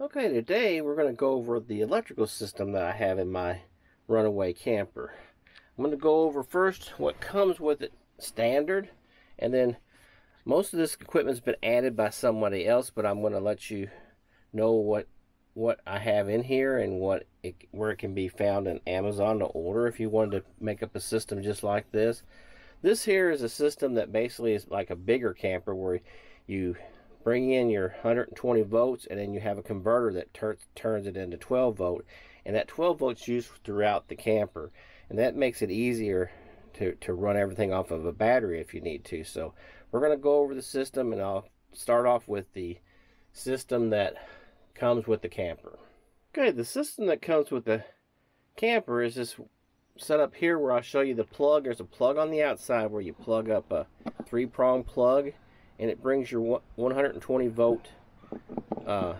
Okay, today we're going to go over the electrical system that I have in my runaway camper. I'm going to go over first what comes with it standard, and then most of this equipment's been added by somebody else, but I'm going to let you know what what I have in here and what it, where it can be found in Amazon to order if you wanted to make up a system just like this. This here is a system that basically is like a bigger camper where you bring in your 120 volts and then you have a converter that tur turns it into 12 volt and that 12 volts used throughout the camper and that makes it easier to, to run everything off of a battery if you need to. So we're going to go over the system and I'll start off with the system that comes with the camper. Okay the system that comes with the camper is this setup here where I'll show you the plug. There's a plug on the outside where you plug up a three prong plug and it brings your 120 volt uh,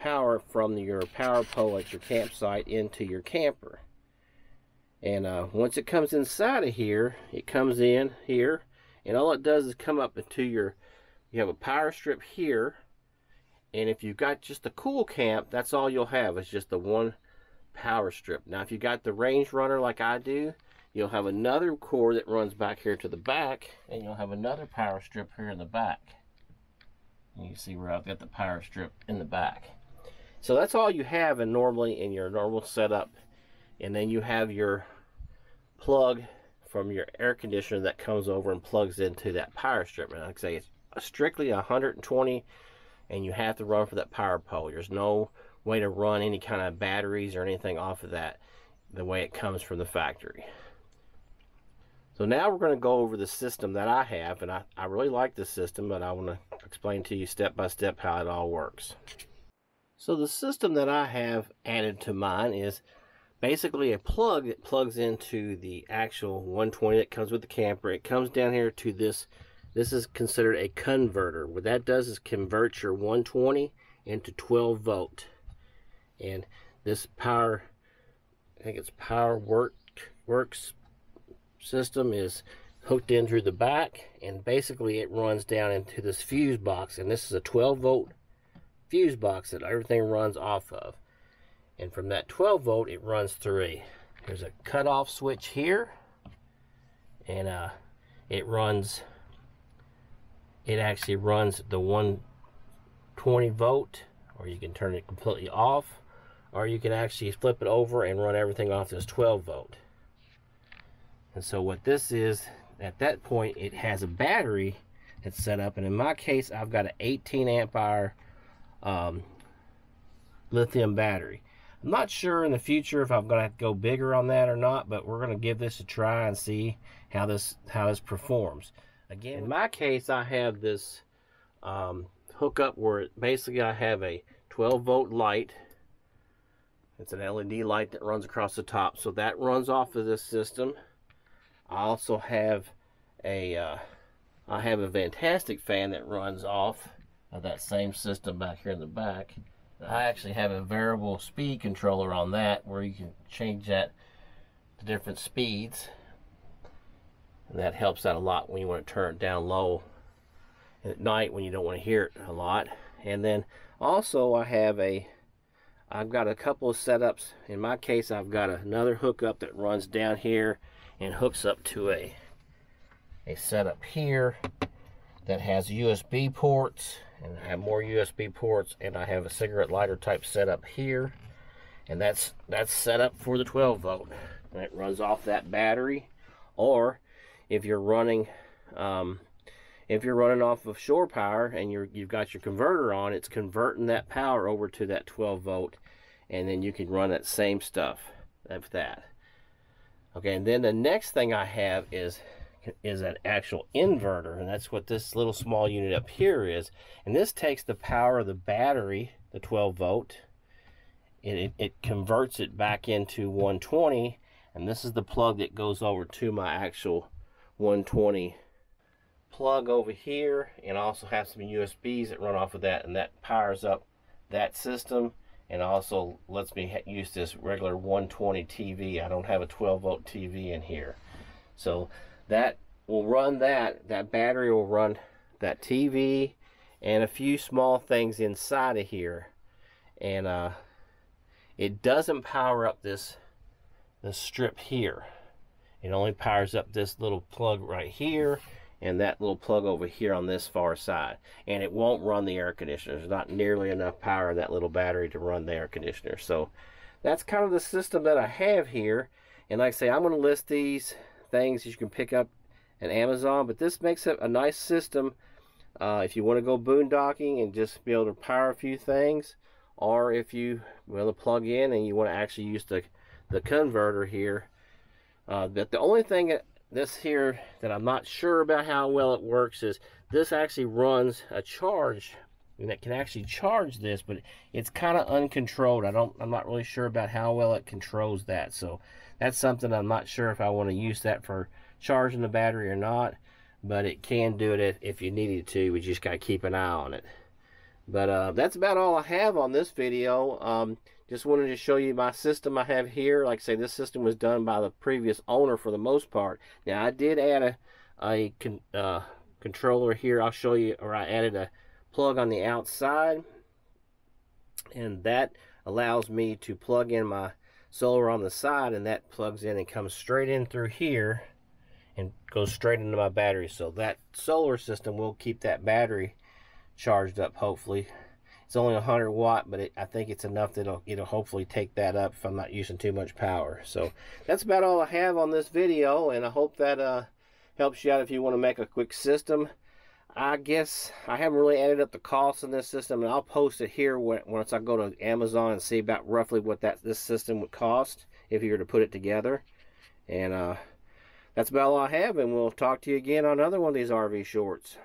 power from your power pole at your campsite into your camper. And uh, once it comes inside of here, it comes in here, and all it does is come up into your, you have a power strip here, and if you've got just the cool camp, that's all you'll have, is just the one power strip. Now if you got the range runner like I do, You'll have another cord that runs back here to the back, and you'll have another power strip here in the back. And you see where I've got the power strip in the back. So that's all you have in normally in your normal setup. And then you have your plug from your air conditioner that comes over and plugs into that power strip. And like I say, it's strictly 120 and you have to run for that power pole. There's no way to run any kind of batteries or anything off of that the way it comes from the factory. So now we're going to go over the system that I have, and I, I really like this system, but I want to explain to you step by step how it all works. So the system that I have added to mine is basically a plug that plugs into the actual 120 that comes with the camper. It comes down here to this, this is considered a converter. What that does is convert your 120 into 12 volt. And this power, I think it's power work, works system is hooked in through the back and basically it runs down into this fuse box and this is a 12 volt fuse box that everything runs off of. And from that 12 volt it runs through a there's a cutoff switch here and uh, it runs it actually runs the 120 volt or you can turn it completely off or you can actually flip it over and run everything off this 12 volt and so what this is, at that point, it has a battery that's set up. And in my case, I've got an 18 amp hour um, lithium battery. I'm not sure in the future if I'm going to go bigger on that or not, but we're going to give this a try and see how this how this performs. Again, in my case, I have this um, hookup where basically I have a 12 volt light. It's an LED light that runs across the top, so that runs off of this system. I also have a uh, I have a fantastic fan that runs off of that same system back here in the back. I actually have a variable speed controller on that where you can change that to different speeds. And that helps out a lot when you want to turn it down low at night when you don't want to hear it a lot. And then also I have a I've got a couple of setups. In my case, I've got another hookup that runs down here and hooks up to a a setup here that has USB ports and I have more USB ports and I have a cigarette lighter type setup here. And that's that's set up for the 12 volt. And it runs off that battery. Or if you're running um, if you're running off of shore power and you're you've got your converter on it's converting that power over to that 12 volt. And then you can run that same stuff with that Okay, and then the next thing I have is is an actual inverter, and that's what this little small unit up here is. And this takes the power of the battery, the 12 volt, it, it, it converts it back into 120, and this is the plug that goes over to my actual 120 plug over here, and also have some USBs that run off of that, and that powers up that system and also lets me use this regular 120 TV. I don't have a 12 volt TV in here. So that will run that. That battery will run that TV and a few small things inside of here. and uh, it doesn't power up this this strip here. It only powers up this little plug right here and that little plug over here on this far side. And it won't run the air conditioner. There's not nearly enough power in that little battery to run the air conditioner. So that's kind of the system that I have here. And like I say, I'm going to list these things you can pick up at Amazon. But this makes it a nice system uh, if you want to go boondocking and just be able to power a few things. Or if you want to plug in and you want to actually use the, the converter here. Uh, but the only thing that this here that I'm not sure about how well it works is this actually runs a charge and it can actually charge this but it's kind of uncontrolled. I don't I'm not really sure about how well it controls that. So that's something I'm not sure if I want to use that for charging the battery or not but it can do it if, if you needed to. We just got to keep an eye on it. But uh, that's about all I have on this video. Um, just wanted to show you my system I have here. Like I say, this system was done by the previous owner for the most part. Now, I did add a, a con, uh, controller here. I'll show you, or I added a plug on the outside. And that allows me to plug in my solar on the side, and that plugs in and comes straight in through here and goes straight into my battery. So that solar system will keep that battery charged up, hopefully. It's only 100 watt, but it, I think it's enough that it'll, it'll hopefully take that up if I'm not using too much power. So that's about all I have on this video, and I hope that uh, helps you out if you want to make a quick system. I guess I haven't really added up the cost in this system, and I'll post it here once I go to Amazon and see about roughly what that this system would cost if you were to put it together. And uh, that's about all I have, and we'll talk to you again on another one of these RV shorts.